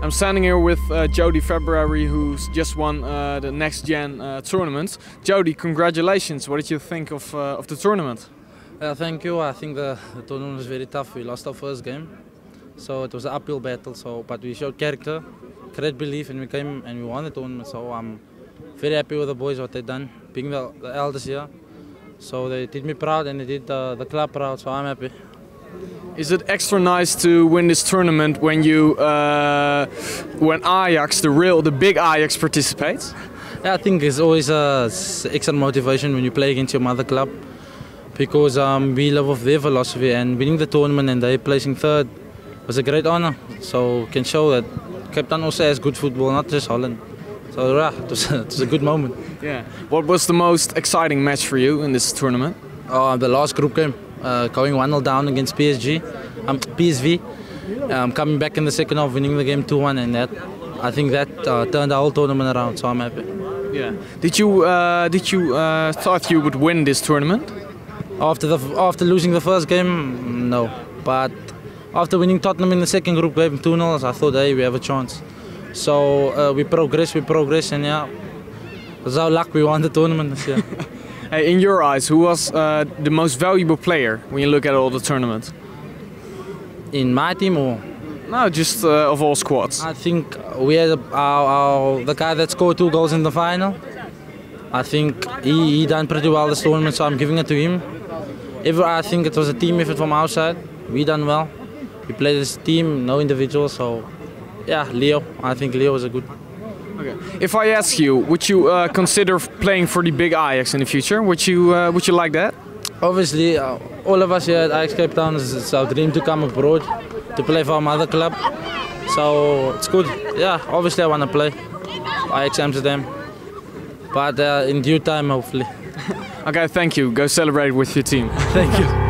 I'm standing here with uh, Jody February, who's just won uh, the Next Gen uh, tournament. Jody, congratulations! What did you think of uh, of the tournament? Yeah, thank you. I think the, the tournament was very tough. We lost our first game, so it was an uphill battle. So, but we showed character, great belief, and we came and we won the tournament. So I'm very happy with the boys what they done, being the, the eldest here. So they did me proud and they did uh, the club proud. So I'm happy. Is it extra nice to win this tournament when you uh, when Ajax, the real, the big Ajax participates? Yeah, I think it's always a extra motivation when you play against your mother club because um, we love of their philosophy and winning the tournament and they placing third was a great honor. So can show that Cape Town also has good football, not just Holland. So yeah, it was, it was a good moment. Yeah. What was the most exciting match for you in this tournament? Oh, the last group game, uh, going 1-0 down against PSG, um, PSV. Um, coming back in the second half, winning the game 2-1, and that I think that uh, turned the whole tournament around. So I'm happy. Yeah. Did you uh, did you uh, thought you would win this tournament? After the after losing the first game, no. But after winning Tottenham in the second group game 2-0, I thought, hey, we have a chance. So uh, we progress, we progress, and yeah, it was our luck we won the tournament this year. In your eyes, who was uh, the most valuable player when you look at all the tournament? in my team, or No, just uh, of all squads. I think we had the guy that scored two goals in the final. I think he, he done pretty well this tournament, so I'm giving it to him. If I think it was a team effort from our side, we done well. We played as a team, no individual, so yeah, Leo. I think Leo was a good. Okay. If I ask you, would you uh, consider playing for the big Ajax in the future? Would you uh, would you like that? Obviously, uh, all of us here at Ajax Cape Town, it's, our dream to come abroad to play for our mother club. So it's good. Yeah, obviously I want to play Ajax Amsterdam, but uh, in due time, hopefully. Okay, thank you. Go celebrate with your team. Thank you.